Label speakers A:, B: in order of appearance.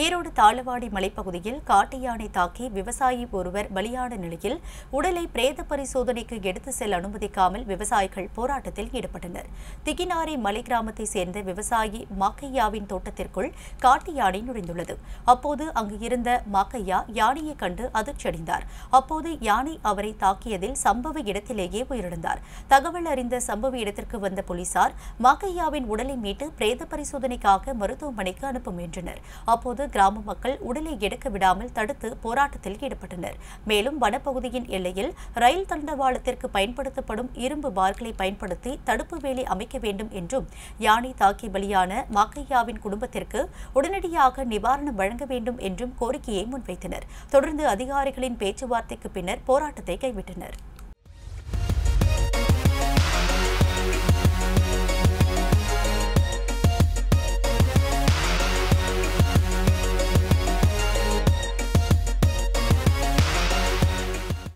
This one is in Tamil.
A: ஈரோடு தாளவாடி மலைப்பகுதியில் காட்டு யானை தாக்கி விவசாயி ஒருவர் பலியான நிலையில் உடலை பிரேத பரிசோதனைக்கு எடுத்து செல்ல அனுமதிக்காமல் விவசாயிகள் போராட்டத்தில் ஈடுபட்டனர். திகினாரி மலை கிராமத்தை சேர்ந்த விவசாயி மாக்கையாவின் தோட்டத்திற்குள் காட்டு யானை நுழைந்துள்ளது. அப்போது அங்கு இருந்த மாக்கையா யானையை கண்டு அதிர்ச்சியடைந்தார். அப்போது யானை அவரை தாக்கியதில் சம்பவ இடத்திலேயே உயிரிழந்தார். தகவல் அறிந்த சம்பவ இடத்திற்கு வந்த போலீசார் மாக்கையாவின் உடலை மீட்டு பிரேத பரிசோதனைக்காக மருத்துவமனைக்கு அனுப்ப முயன்றனர். அப்போது கிராம மக்கள் உடலை எடுக்க விடாமல் தடுத்து போராட்டத்தில் ஈடுபட்டனர். மேலும் வனப்பகுதியின் எல்லையில் ரயில் தண்டவாளத்திற்கு பயன்படுத்தப்படும் இரும்பு பார்களை பயன்படுத்தி தடுப்பு வேலி அமைக்க வேண்டும் என்றும் யானை தாக்கி பலியான மாக்கையாவின் குடும்பத்திற்கு உடனடியாக நிவாரணம் வழங்க வேண்டும் என்றும் கோரிக்கையை முன்வைத்தனர். தொடர்ந்து அதிகாரிகளின் பேச்சுவார்த்தைக்கு பின்னர் போராட்டத்தை கைவிட்டனர்.